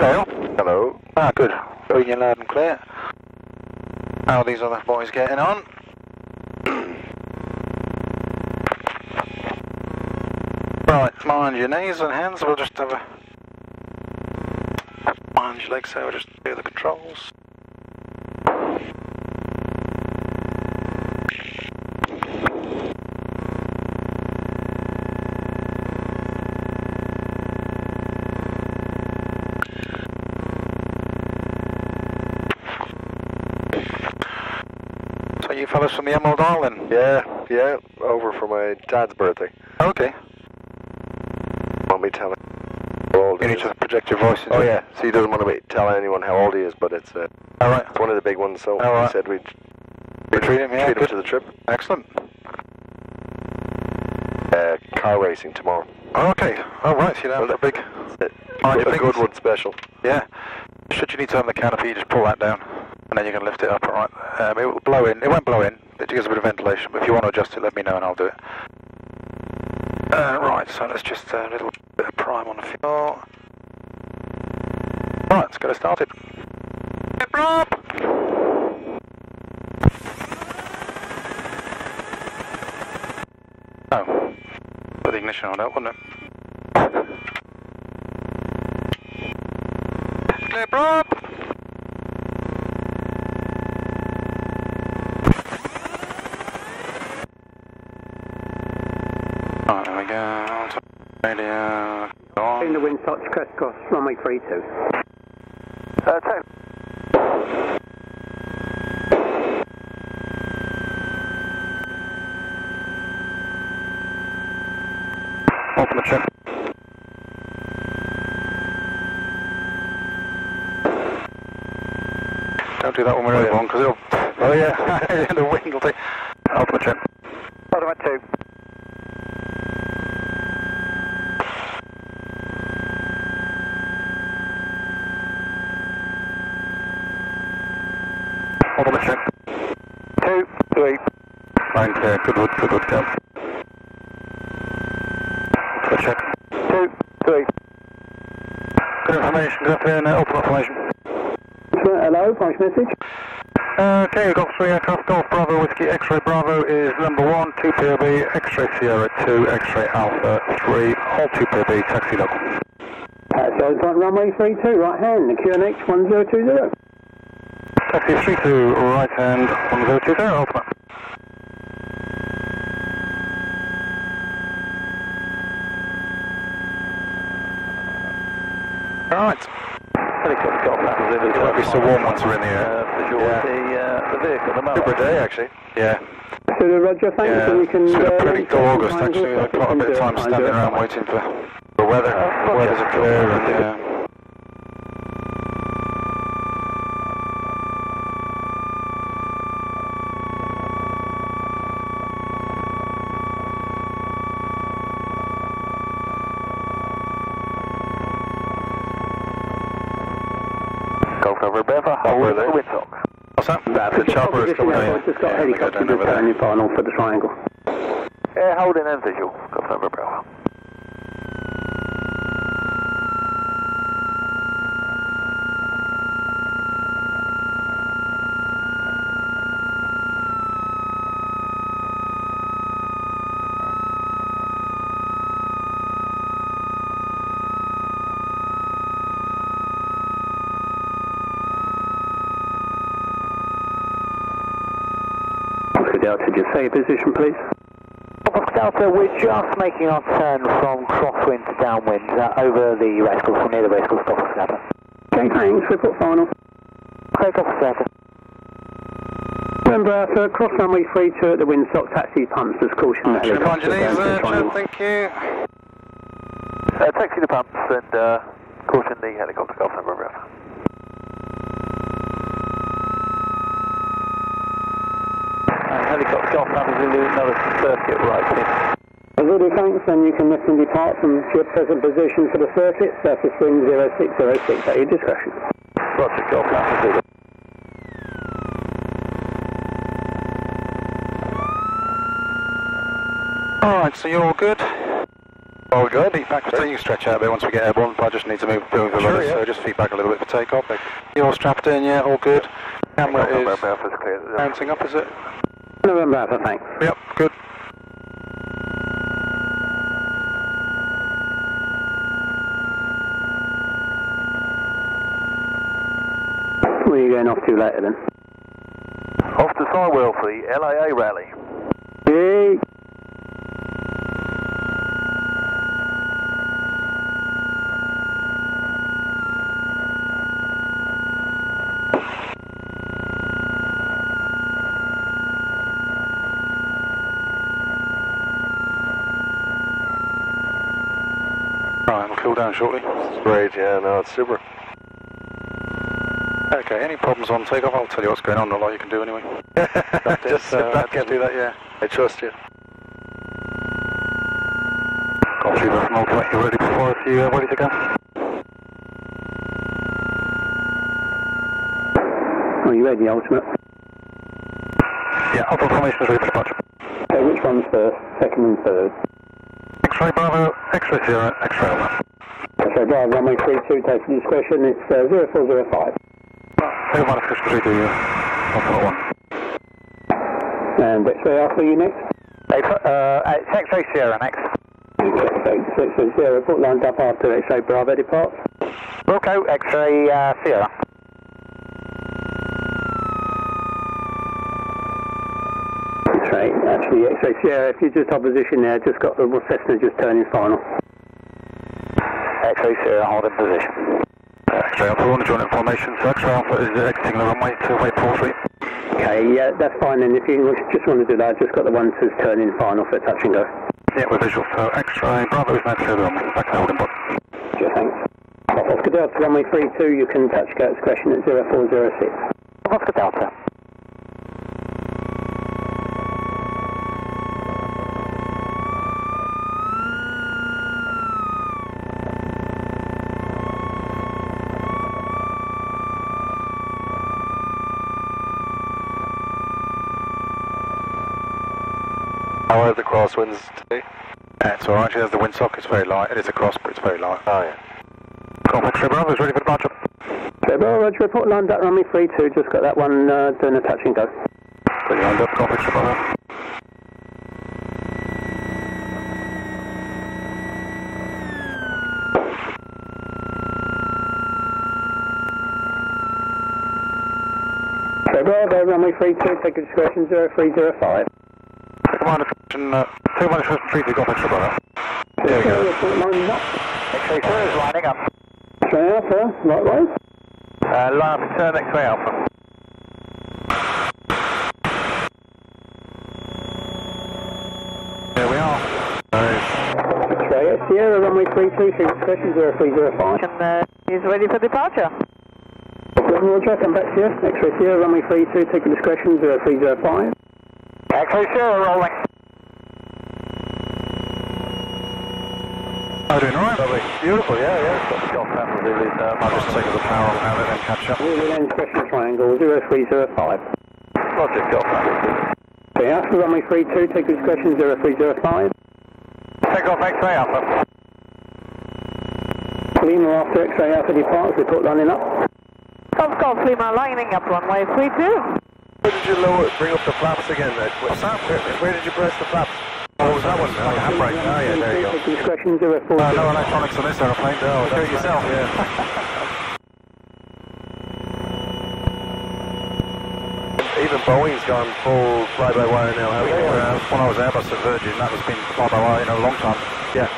Hello. Hello. Ah, good. Hearing you loud and clear. How are these other boys getting on? right, mind your knees and hands. We'll just have a. Mind your legs, so we'll just do the controls. Fellas from the Emerald Island? Yeah, yeah, over for my dad's birthday. Okay. Want me to tell him how old You need to project your voice Oh yeah, so he doesn't want to tell anyone how old he is, but it's uh, Alright. it's one of the big ones, so All right. he said we'd We treat him, yeah, treat him good. to the trip. Excellent. Uh, car racing tomorrow. Okay. All right. So you have a big. You a good one special. Yeah. Should you need to open the canopy, just pull that down, and then you can lift it up. Um, it will blow in. It won't blow in. It gives a bit of ventilation. But if you want to adjust it, let me know and I'll do it. Uh, right. So let's just uh, a little bit of prime on the fuel. Right. Let's get it started. Rob. Oh. Put the ignition on that, wouldn't it? Clear, Rob. Oh, there we go. Radio. Go on. In the wind touch crest cross runway 32. Uh, ten. Open the trim. Don't do that when we're over on, because it'll... Oh yeah, the wing will take... Open the trim. Bottom at 2. Open the trim. Two, three. Line clear, Goodwood, good wood, go. Open the check. Two, three. Good information, good afternoon, uh, open up formation. Hello, punch message. Uh, okay, Golf 3 aircraft, Golf Bravo, Whiskey X-Ray Bravo is number 1, 2 POB, X-Ray Sierra 2, X-Ray Alpha 3, all 2 POB, taxi local. Uh, so it's on runway 32, right hand, the QNH 1020. Taxi 32, right hand, 1020, open up. Alright. Helicopter got passengers in as It won't be so warm once we're in the Uh, air. visual Yeah. the, uh, the vehicle, the Super day actually. Yeah. So the Roger, thanks, Yeah, and we can... it's been uh, a pretty cool August actually. your I've got a bit of time standing around waiting for the weather. Uh, Weather's are clear and yeah. Just got Yeah, we down over just down final for the triangle. Yeah, holding and visual. Golf over Bravo. Say your position, please. Oscar Delta, we're just making our turn from crosswind to downwind uh, over the race course, or near the race course, Golf Oscar Delta. Okay, thanks, report final. Okay, Golf Oscar Delta. Remember, uh, for cross runway 32 at the windsock, taxi pumps, as caution. the Should we find helicopter your knees down to the there, triangle. Chad? Thank you. Uh, taxi the pumps and uh, caution the helicopter, Golf over Bravo. Helicopter, Golf Alpha Zulu, another circuit right in. Really thanks, and you can lift and depart from your present position for the circuit, surface wind 0606 at your discretion. Roger, Golf Alpha Zulu. Alright, so you're all good? All good. Feedback, so you can stretch out a bit once we get airborne, but I just need to move, move the Sure, rudder, yeah. so just feedback a little bit for takeoff. You're all strapped in, yeah, all good. Camera is Alpha is clear. bouncing up, is it? November Alpha, thanks. Yep, good. Where are you going off to later then? Off to side for the LAA rally. Hey. now shortly. Great, yeah, no, it's super. Okay, any problems on takeoff, I'll tell you what's going on, a lot you can do anyway. just uh, back uh, I do that, yeah. I trust you. Copy, that's not what You ready for, so you uh, ready to go? Are you ready, Ultimate? Yeah, Alpha formation is ready for departure. Okay, which one's first, second and third? X-ray Bravo, X-ray 0, X-ray 1. Delta Bravo runway 32, taking discretion, it's uh, 0405. Take minus 632, 1.1. And X-ray Alpha you next. uh, it's X-ray Sierra next. X-ray Sierra, report lined up after X-ray Bravo departs. Wilco, X-ray uh, Sierra. X-ray, actually X-ray Sierra, if you just opposition there, just got the Cessna just turning final. X-ray Sierra, uh, holding position. X-ray Alpha 1, joint formation. So X-ray Alpha is exiting the runway to wait for three. Okay, yeah, that's fine, and if you just want to do that, just got the one to turn in final for touch and go. Yeah, we're visual. So uh, X-ray Bravo is now clear the runway. Back to the holding bot. Sure, thanks. Oscar Delta runway 32, you can touch go discretion at 0406. Oscar Delta. How are the crosswinds today? Yeah, it's alright, there's the windsock, it's very light. It is a cross, but it's very light. Oh, yeah. Golf X-ray Bravo is ready for departure. So, well, Roger, report lined up runway 32, just got that one uh, doing a touch and go. Fully lined up, Golf X-ray Bravo. So, Bravo, runway 32, take a discretion 0305. Take a minor friction, uh, take a 3 to Golf X-ray There we go. Report lined up. X-ray Sierra is lining up. X-ray Alpha, likewise. Uh, line up turn X-ray Alpha. There we are. Nice. X-ray Sierra, runway 32, take a discretion 0305. And, uh, is ready for departure. Roger, come back to you. X-ray Sierra, runway 32, take a discretion 0305. X-ray Sierra rolling. How you doing, alright? Lovely. Beautiful, yeah, yeah. Got the golf Alpha really, uh, I'll just take the power off now and then catch up. Wheeling end discretion triangle 0305. Roger, Golf Alpha. Okay, Alpha, runway 32, take a discretion 0305. Take off X-ray Alpha. Lima after X-ray Alpha departs, report lining up. Golf Golf Lima lining up runway 32. Where did you lower, bring up the flaps again? Uh, What's that? Where, where did you press the flaps? Oh, was that one? Like a handbrake. Oh, yeah, there you go. Take a discretion 0405. Uh, no electronics on this aeroplane. No, do it yourself. Yeah. Even Boeing's gone full fly-by-wire now, haven't? Uh, when I was Airbus at Virgin, that was been fly by wire in a long time. Yeah.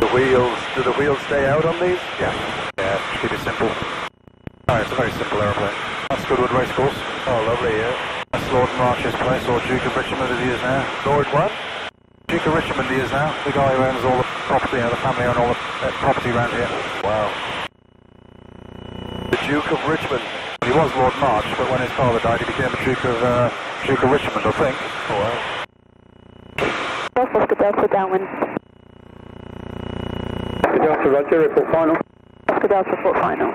The wheels, do the wheels stay out on these? Yeah. Yeah, keep it simple. Oh, it's a very simple aeroplane. That's Goodwood Racecourse. Oh, lovely, yeah. That's Lord March's place, or Duke of Richmond as he is now. Lord what? Duke of Richmond he is now. The guy who owns all the property, you know, the family own all the uh, property around here. Wow. The Duke of Richmond. He he was Lord March, but when his father died, he became the Duke of uh, Duke of Richmond, I think. Oh, well. Golf Oscar Delta downwind. Delta Roger, report final. Oscar Delta report final.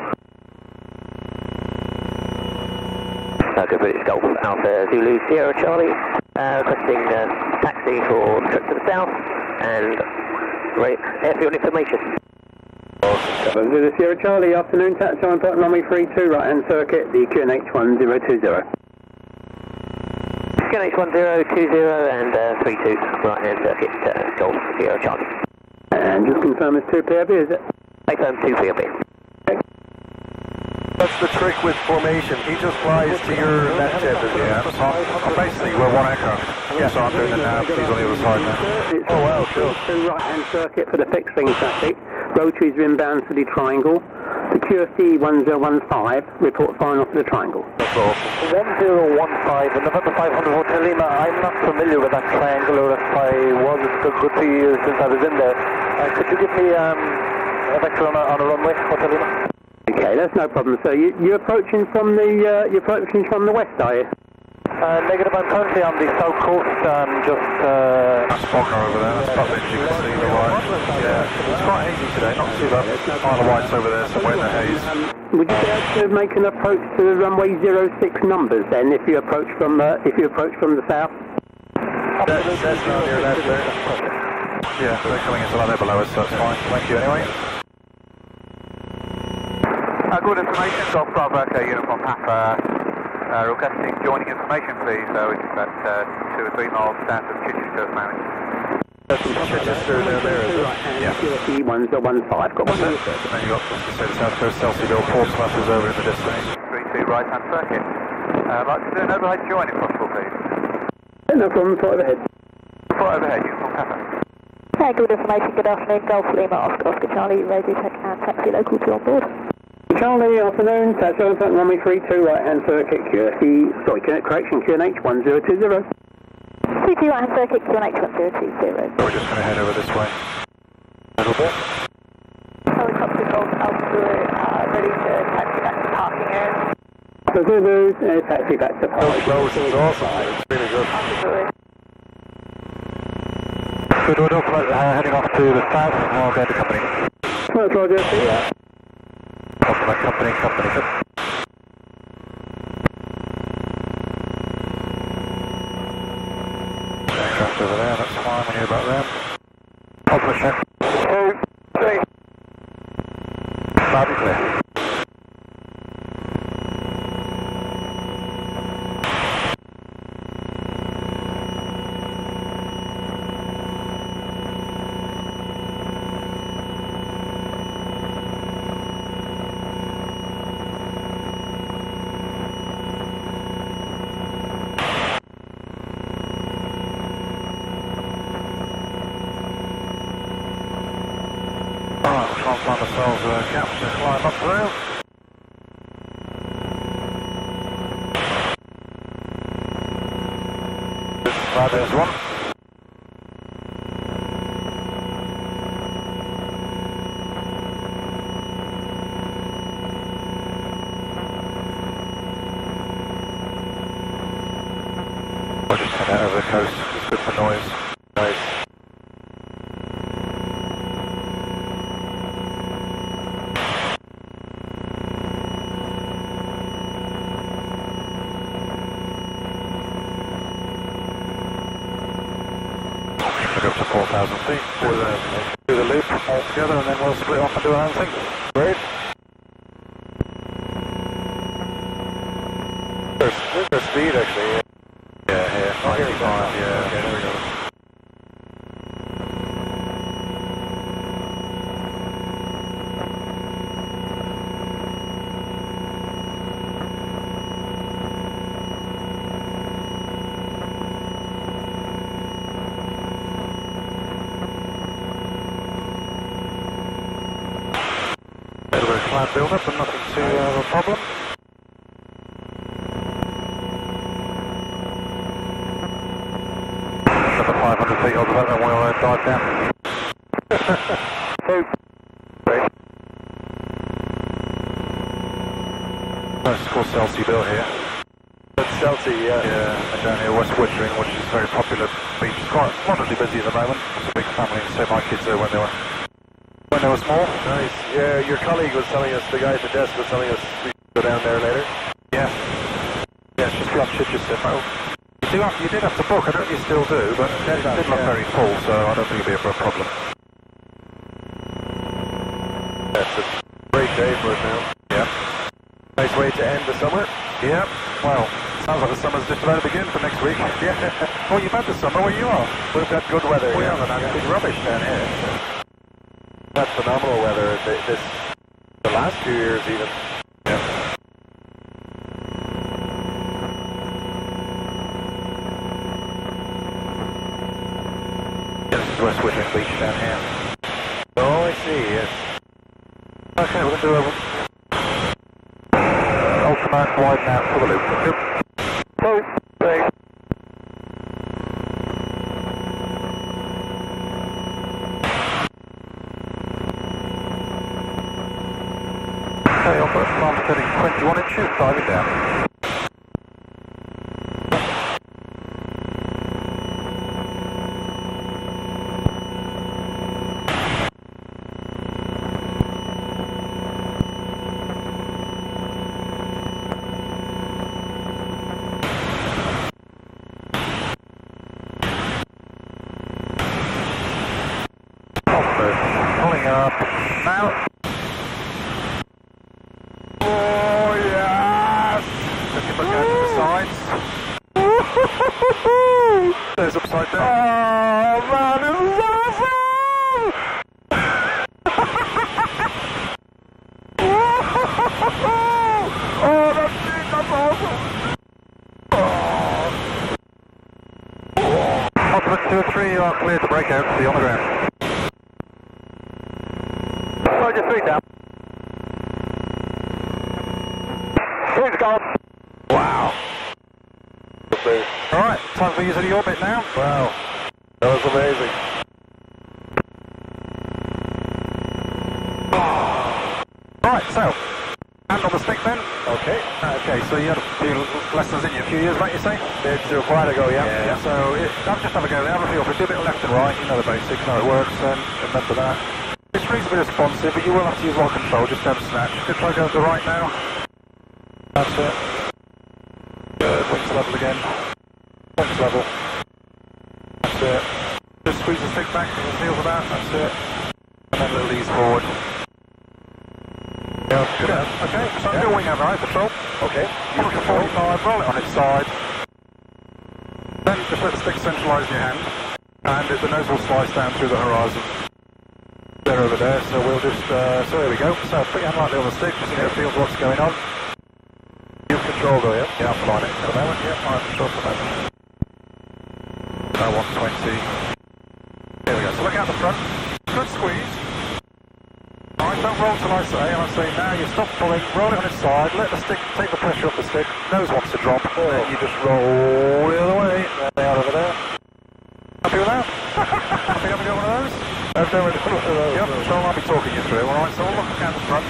Okay, British Golf Alpha Zulu Sierra Charlie, uh, requesting uh, taxi for the trip to the south and right, airfield information. Seven Zulu Sierra Charlie, afternoon, taxi on point runway 32, right hand circuit, the QNH 1020. QNH 1020 and uh, 32 right hand circuit uh, Golf Sierra Charlie. And just confirm it's 2 POB, is it? I confirm 2 POB. That's the trick with formation. He just flies to your left head, does he? Yeah, so I'm, basically we're one aircraft. Yeah, so I'm doing it now. He's on the other side now. It's Oh, wow, cool. Two right hand circuit for the fixed wing traffic. Rotaries are inbound to the triangle. The QFE 1015, report final for the triangle. That's awesome. 1015, November 500 Hotel Lima. I'm not familiar with that triangle, or if I was, it's a good few years since I was in there. Uh, could you give me um, a vector on a, on a runway, Hotel Lima? Okay, that's no problem. So you, you're approaching from the uh, you're approaching from the west, are you? Uh, negative, I'm currently on the south coast, um, just... Uh, That's Faulkner over there. That's Butlin, you can see the white. Yeah, it's quite hazy today, not too bad. Mile of white's over there, somewhere in the haze. Would you be able to make an approach to the runway 06 numbers then, if you approach from uh, if you approach from the south? That's, that's down your left there. Yeah, they're coming into line there below us, so that's fine. Thank you anyway. Uh, good information, Golf Bravo Echo Uniform Papa. Uh, requesting joining information, please. So it's about uh, two or three miles south of Chichester at the moment. That's Chichester down there, is it? Yeah. QFE 1015. Got one That's it. And then you've got, you say, the South Coast Selsey Bill, Portsmouth is over in the distance. 3-2 right hand circuit. Uh, I'd like to do an overhead join if possible, please. No problem. Thought ahead. Before overhead, Uniform Papa. Okay, good information. Good afternoon. Golf Lima Oscar Oscar Charlie, Radio Tech and Taxi Local 2 on board. Charlie, afternoon. Taxi on front runway 32, right hand circuit. QFE. Sorry, correction. QNH 1020. 32 right hand circuit, QNH 1020. We're just going to head over this way. A little bit. Helicopter Golf Alpha uh, ready to taxi back to parking area. So Zulu, uh, taxi back to Those Park. roads is awesome. It's really good. Good, we're off, uh, heading off to the south, and I'll go to company. Well, Roger. See ya. カップネック、カップネック、カ。Up to 4,000 feet, do the, do the loop all together, and then we'll split off and do our own thing. Great. There's, there's speed actually. Yeah, here, Oh, here we go. 95, yeah. Okay, there we go. A little bit of cloud build-up, but nothing too uh, of a problem. Another 500 feet over that, and we'll uh, dive down. Two, three. So it's called Selsey Bill here. That's Selsey, yeah. Yeah, and down here West Wittering, which is a very popular beach. It's quite moderately busy at the moment. It's a big family, so my kids there when they were when they were small. Nice. Yeah, your colleague was telling us, the guy at the desk was telling us we should go down there later. Yeah. Yeah, it's just at just about. You, do have, you did have to book, I don't know if you still do, but it did look yeah. very full, so I don't think it'll be a problem. That's a great day for it now. Yeah. Nice way to end the summer. Yeah, well, sounds like the summer's just about to begin for next week. Yeah. well, you've had the summer where you are. We've got good weather. We yeah. haven't had big rubbish down here. That's phenomenal weather th- this, the last few years even. Yeah. This is West Wittering Beach down here. Oh, I see, yes. Okay, we're going to do a ultimate widen out for the loop. Close. Thanks. Okay, I'll put farm setting 21 inches, diving down. Pulling up. Now. Oh, yes! Look at the to the sides. There's upside down. Oh, man, this is awesome! oh, that's it, that's awesome! Oh. Ultimate 2 or 3, you are cleared to break out to the on the ground. Roger, three down. Three's gone. Wow. Okay. Alright, time for using the orbit now. Wow. That was amazing. Right, so, hand on the stick then. Okay. Okay, so you had a few lessons in you a few years back, you say? It's a while ago, yeah. Yeah, so it, I'll just have a go there, have a feel for it. Do a bit of left and right, you know the basics, how it works, and remember that. It's reasonably responsive, but you will have to use one control, just don't snatch. Good try going to the right now. That's it. Good, wings level again. Wings level. That's it. Just squeeze the stick back, feel for that, that's it. And then a little ease forward. Yeah, good. Okay, so Yeah. a wing over right control. Okay. Pull to 45, roll it on its side. Then just let the stick centralise your hand, and the nose will slice down through the horizon. They're over there, so we'll just, uh, so there we go. So put your hand lightly on the stick, just so you feel what's going on. You've control though, yeah? Yeah, I'm flying it at the moment. Yeah, I'm control for the moment. Now 120. There we go. So look out the front. Good squeeze. Alright, don't roll till I say, and I say now you stop pulling, roll it on its side, let the stick take the pressure off the stick, nose wants to drop, oh. and you just roll the other way. There they are over there. Happy with that? Happy having got one of those? I've done one of those. Yep, so I'll be talking you through, alright, so we'll look down the front.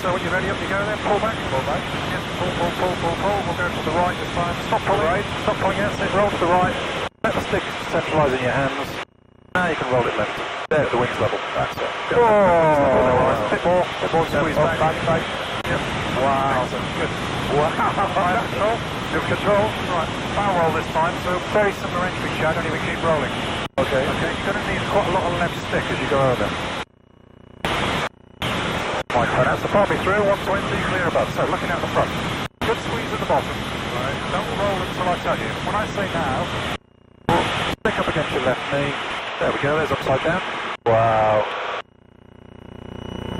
So when you're ready, up you go then, pull back, pull back. Yep, pull, pull, pull, pull, pull, we'll go to the right this time. Stop pulling, right. stop pulling, yes, it roll to the right. Let the stick centralise in your hands. Now you can roll it left. There, the wings level, that's it. Go. Oh. Bit more, bit more squeeze Oh, back. back, back. Yep. Wow. Good. Wow. Right, control. Good control. Right. Bow roll this time, so very similar entry shot, only we keep rolling. Okay. Okay, you're going to need quite a lot of left stick as you go over. Right, so that's the me through, 120, clear above. So looking out the front. Good squeeze at the bottom. Right. Don't roll until I tell you. When I say now, stick up against your left knee. There we go, there's upside down. Wow.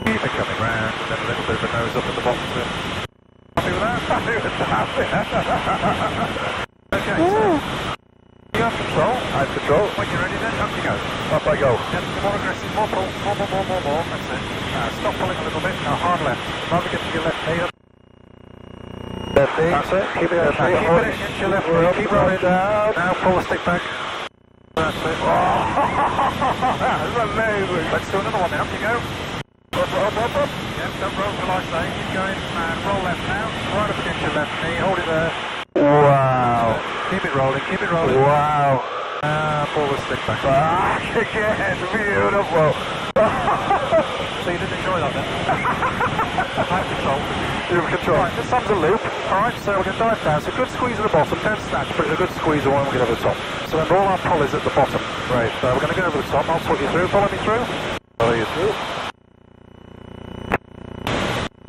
Keep it coming round, and then a little bit of a nose up at the bottom of it. Happy with that? Happy with that. okay, so you have control. I have control. When you're ready then, up you go. Up I go. Yep, more aggressive, more pull, more, more, more, more, more. That's it. Now stop pulling a little bit. Now hard left. Rather get to your left knee. Up. Left knee. That's it. Keep it, Left now, knee. keep it against your left knee. Keep rolling down. Now pull the stick back. That's it. Oh, That's amazing. let's do another one now. Up you go. Up, up, up, up. Yeah, don't roll till I say. Keep going and roll left now. Right up against your left knee. Hold it there. Wow. Keep it rolling. Keep it rolling. Wow. Uh, pull the stick back. Back again. Beautiful. So you didn't enjoy that then? Tight control. Your control. Right, this time's a loop. Alright, so we're going to dive down. So good squeeze at the bottom. Don't snatch, but it's a good squeeze when we're going get over the top. So remember all our pull is at the bottom. Right, so we're going to go over the top. I'll put you through. Follow me through. Follow you through.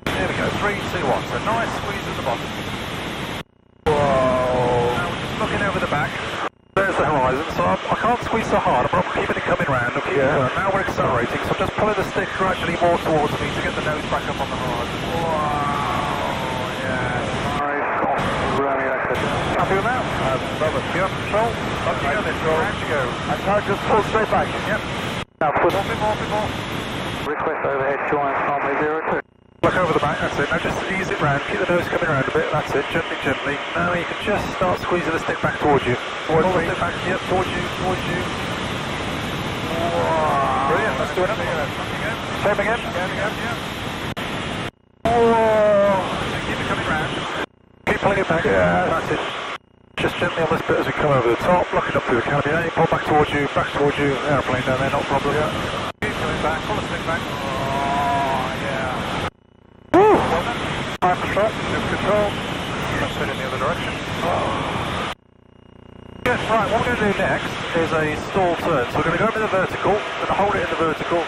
There we go. Three, two, one. So nice squeeze at the bottom. Whoa. Now we're just looking over the back. There's the horizon, so I, I can't squeeze so hard, but I'm keeping it coming round. I'm Yeah. Now we're accelerating, so I'm just pulling the stick gradually more towards me to get the nose back up on the horizon. Wow, yes. Nice, gone. Really Happy with that? I love it. Control? Up you go. Round you go. Can't just pull straight back. Yep. Now, put More, bit more, bit more. request overhead join from 02. Look over the back, that's it. Now just ease it round, keep the nose coming round a bit, that's it, gently, gently. Now you can just start squeezing the stick back towards you. Towards Pull the stick back, yep, towards you, towards you. Brilliant, let's do it again. Same again. Again, again, yeah. Whoa. Keep it coming round. Keep pulling it back. Yeah. That's it. Gently on this bit as we come over the top, looking up through the canopy. Then pull back towards you, back towards you. Airplane down there, not a problem. Yeah. Keep coming back, pull the stick back. Oh, yeah. Woo! Well done. For shot, move control. Let's head in the other direction. Oh. Good, right, what we're going to do next is a stall turn. So we're going to go over the vertical, to hold it in the vertical,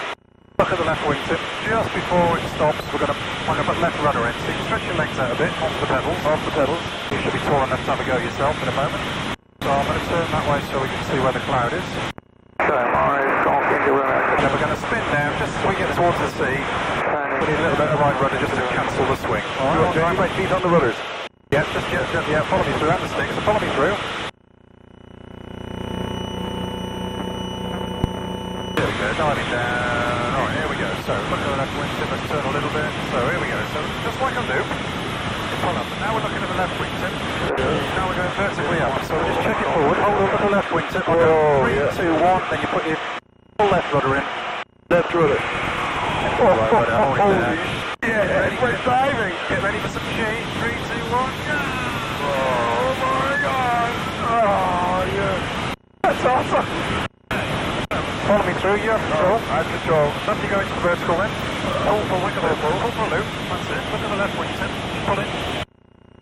look at the left wingtip. Just before it stops, we're going to, I'm going left rudder in. So you stretch your legs out a bit, off the pedals, off the pedals. You should be tall enough to have a go yourself in a moment. So I'm going to turn that way so we can see where the cloud is. So, I can't think of And then we're going to spin down, just swing it towards the sea. We need a little bit of right rudder just to cancel the swing. All right, Keep my feet on the rudders. yeah, just yeah, yeah, yeah, follow me through that the stick. So follow me through. There we go, diving down. All right, here we go. So look at the left wingtip. Let's turn a little bit. So here we go. So loop. Pull up. And now we're looking at the left wingtip. Now we're going vertically up. So just check it forward. Hold on, at the left wingtip. I'll go three, yeah. two, one. Then you put your left rudder in. Left rudder. Oh, right hold it holy there. Yeah, Ready we're for- diving. Get ready for some change. Three, two, one, go! Oh my god. Oh, yeah. That's awesome. Follow me through, you have control. Right, I have control. Let me go into the vertical then. Pull for wing of the pull, pull for a loop. That's it. Look at the left wing tip. Pull it.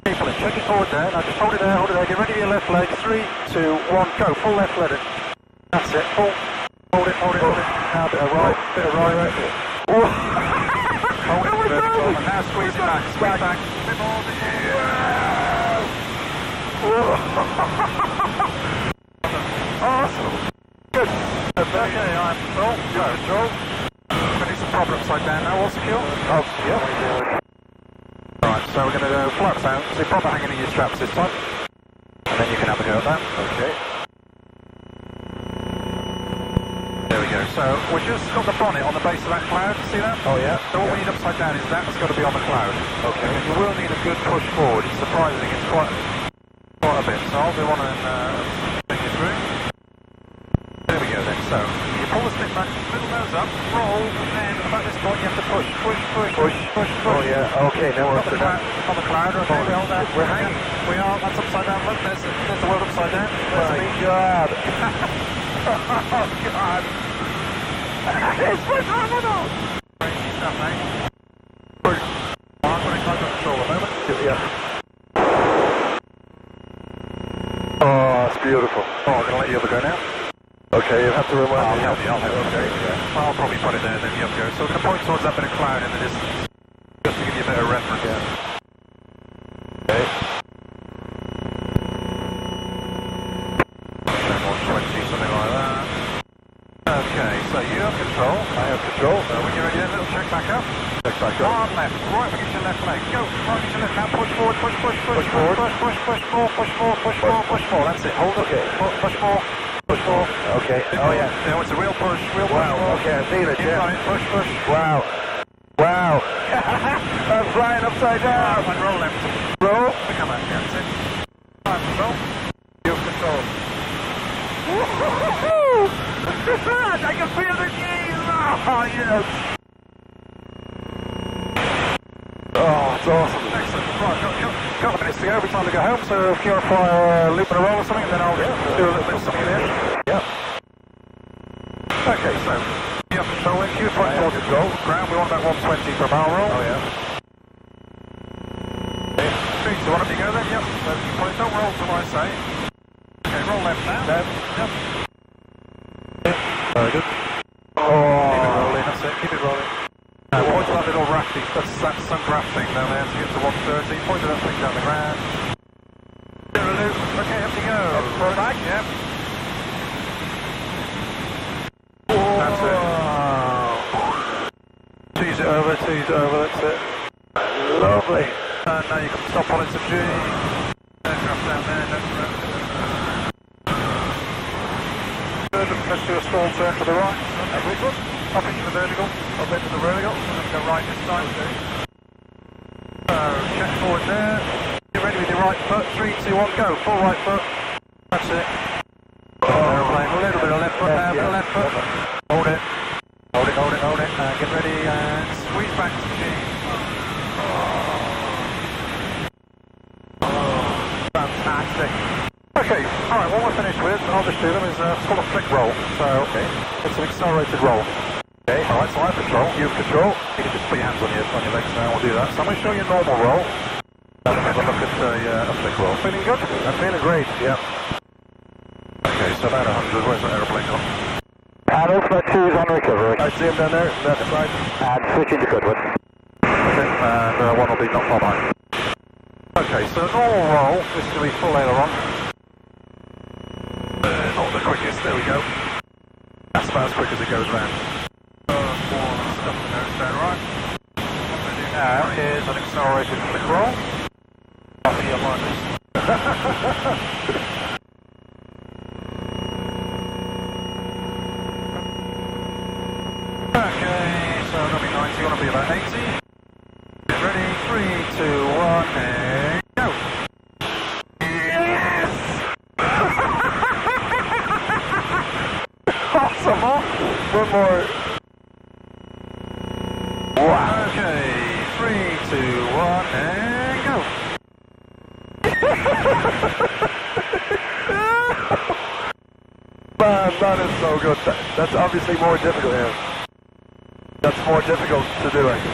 Keep pulling. Check it forward there. Now just hold it there, hold it there. Get ready for your left leg. Three, two, one, go. Full left leg. That's it. Full. Hold it, hold it, hold it. Now a bit of right, bit of right. Hold it vertical. And now squeeze it back. Squeeze back. Bit more. yeah, Awesome. Okay, I'm upside down now. All secure? Oh, yeah. Alright, so we're going to out. Proper hanging in your straps this time. And then you can have a go at that. Okay. There we go. So we've just got the bonnet on the base of that cloud. See that? Oh, yeah. We need upside down is that's got to be on the cloud. Okay. You will need a good push forward. It's surprising. It's quite quite a bit. So I'll do one uh, take you through. There we go then. So you pull the stick back, little nose up, roll, and then about this point you have to push, push, push, push, push, push. Oh, yeah. Okay, now we're up the, to cloud, that. on the cloud, okay, we hold that. We're hanging. We are, that's upside down, look, there's, there's the world upside down. There's My me. God. Oh, God. it's phenomenal. Stuff, mate. I'm going to close control a moment. Yeah. Oh, it's beautiful. Oh, I'm going to let you have a go now. Okay, you have to remind I'll me. I'll help you. Okay, yeah. I'll probably put it there, and then you have a go. So we're point towards that bit of cloud in the distance, just to give you a bit of reference. Okay. Or 20, something like that. Okay, so you have control. I have control. So when you're ready, then little check back up. Check back up. Hard left, right against your left leg. Go, right against your left. Now push forward, push, push, push, Push forward. push, push, push, more, push more, push more, push more. That's it. Hold it. Okay. Push, push more, push more. Okay. Oh, yeah. No, it's a real push, real push. Wow. Okay, I see it, yeah. going, push, push. Wow. Wow. I'm flying upside down. And roll left. Roll. Come on, that's it. Time control. You control. I can feel the keys. Oh, yes. Oh, that's awesome. Excellent. Right, got, got, couple of minutes to go. Every time to go home, so if you want to fly a uh, loop and a roll or something, then I'll do a little bit of something in here. Yep. Okay, so yep, so when Q point towards the goal, ground, we want about 120 per barrel roll. Oh, yeah. Three, two, one, up you go then, yep. So don't roll till I say. Okay, roll left now. Left. Yep. Very good. Keep it Oh. rolling, that's it, keep it rolling. Now, point to rafting, that's that sunk rafting down there to get to 130. Point to that thing down the ground. Zero loop, okay, up you go. Up back, yep. That's it. Tease it over, tease it over, that's it. Lovely. And now you can stop on into G. Aircraft down there, don't Good, let's do a stall turn to the right. Very good. Up into the vertical, up into the vertical, and then go right this time. So, check forward there. Get ready with your right foot. Three, two, one, go. Full right foot. That's it. Aeroplane, a little bit of left foot now, bit of left foot. Hold it. Hold it, hold it, hold it. Uh, get ready and squeeze back to the G. Fantastic. Okay, alright, what we're finished with, I'll just do them, is a called a flick roll. So, okay, it's an accelerated roll. Okay, alright, so I have control, you have control. You can just put your hands on your, on your legs now, we'll do that. So I'm going to show you a normal roll. Then we'll have a look at uh, yeah, roll. Feeling good? I'm feeling great, yeah. Okay, so about 100, where's that aeroplane gone? Paddle 2 is on recovery. I see him down there, left side. And switching to Goodwood. Okay, and uh, one will be not far behind. Okay, so normal roll, this is going to be full aileron. Uh, not the quickest, there we go. That's about as quick as it goes round. What I'm going to do now is an accelerated flick roll. I think you'll like. Okay, so that'll be 90, you want to be about 80. Get ready, and go. Yes! awesome. And go. Man, that is so good. That, that's obviously more difficult here. That's more difficult to do, I can.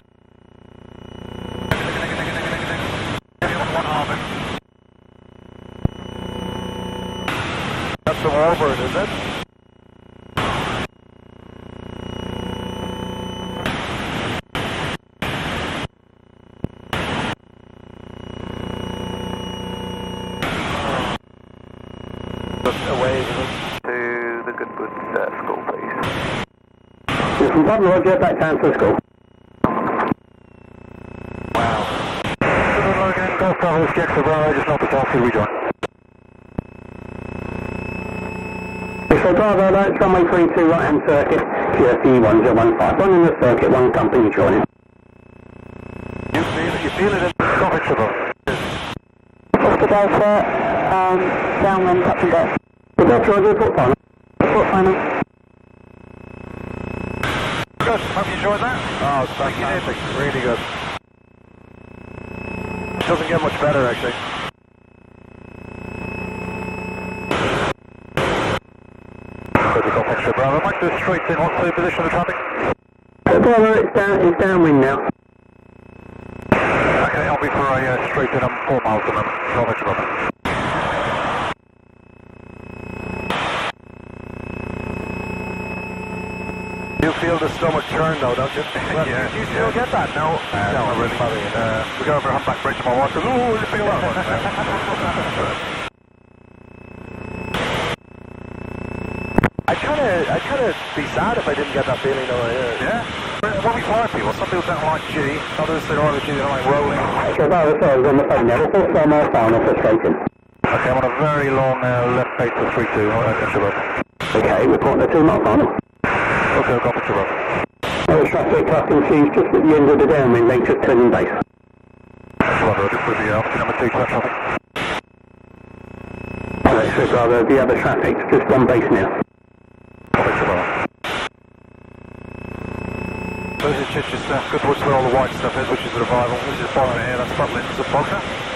One half That's the Warbird, is it? Just away, is it? To the Goodwood uh, school, please. Papa Roger, back to school. Good again, Golf Bravo, Jack for Bravo, just north of South Hill, rejoin. So Bravo, that's runway 32 right hand circuit, QFE 1015. One in the circuit, one company joining. You feel it, you feel it in Coventry Trouble. Oscar Delta, um, downwind, touch and go. The Delta Roger, report final. Report final. Enjoyed that. Oh, it's fantastic. Really good. Doesn't get much better, actually. Good, we got extra Bravo. Might do a straight in, what's the position of the traffic? So Bravo, it's down, it's downwind now. Okay, I'll be for a uh, straight in, I'm four miles from them. Golf extra Bravo. You feel the stomach churn though, don't you? Well, Yeah, You, you yeah. still get that? No. Uh, no, not really. Uh, we go over Humpback Bridge and my wife goes, ooh, you feel that one? I kind of, I kind of be sad if I didn't get that feeling over here. yeah? But When we fly people, some people don't like G, others they don't like G, they don't like rolling. So Bravo, sorry, I was on the phone now. Report four mile final for straight in. Okay, I'm on a very long uh, left base for 3-2, uh, extra Bravo. Okay, report the two mile final. Okay, Golf extra Bravo. Oh, traffic crossing seas just at the end of the downwind, late at turning base. Bravo, just with the uh, number 2 to traffic. Alright, so Bravo, the other traffic, just on base now. Golf extra Bravo. But it's Chichester. Good to watch where all the white stuff is, which is the revival. This is Bognor here, that's Butlins, the Bognor.